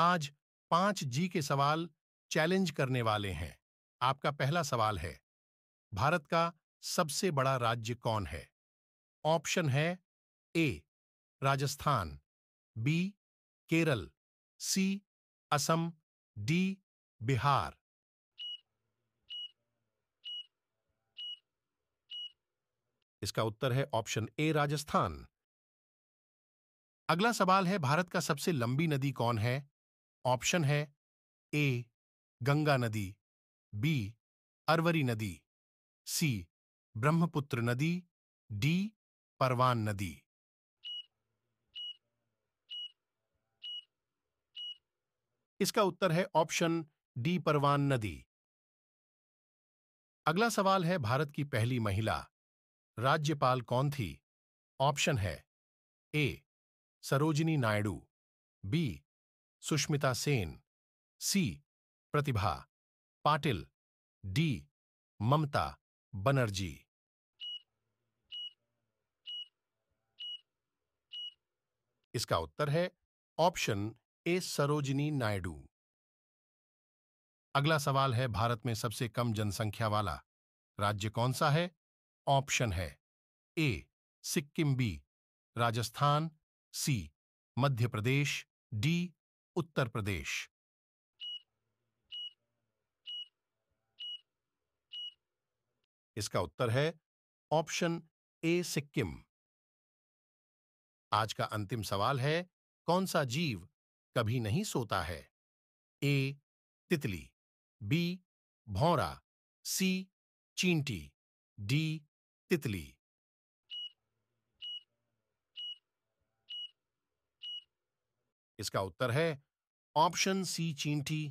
आज पाँच जी के सवाल चैलेंज करने वाले हैं। आपका पहला सवाल है, भारत का सबसे बड़ा राज्य कौन है? ऑप्शन है A, Rajasthan, B, Kerala, C, Assam, D, Bihar. इसका उत्तर है ऑप्शन ए, राजस्थान। अगला सवाल है, भारत का सबसे लंबी नदी कौन है? ऑप्शन है ए, गंगा नदी, बी, अरवरी नदी, सी, ब्रह्मपुत्र नदी, डी, परवान नदी। इसका उत्तर है ऑप्शन डी, परवान नदी। अगला सवाल है भारत की पहली महिला। राज्यपाल कौन थी? ऑप्शन है A, Sarojini Naidu, B Sushmita Sen, C. Pratibha, Patil, D. Mamata Banerjee. इसका उत्तर है ऑप्शन ए सरोजिनी नायडू। अगला सवाल है भारत में सबसे कम जनसंख्या वाला। राज्य कौन सा है? ऑप्शन है A Sikkim B, Rajasthan, C Madhya Pradesh, D Uttar Pradesh. इसका उत्तर है ऑप्शन ए, सिक्किम। आज का अंतिम सवाल है, कौन सा जीव कभी नहीं सोता है? ए, तितली, बी, भौरा, सी, चींटी, डी, तितली। इसका उत्तर है ऑप्शन सी चींटी।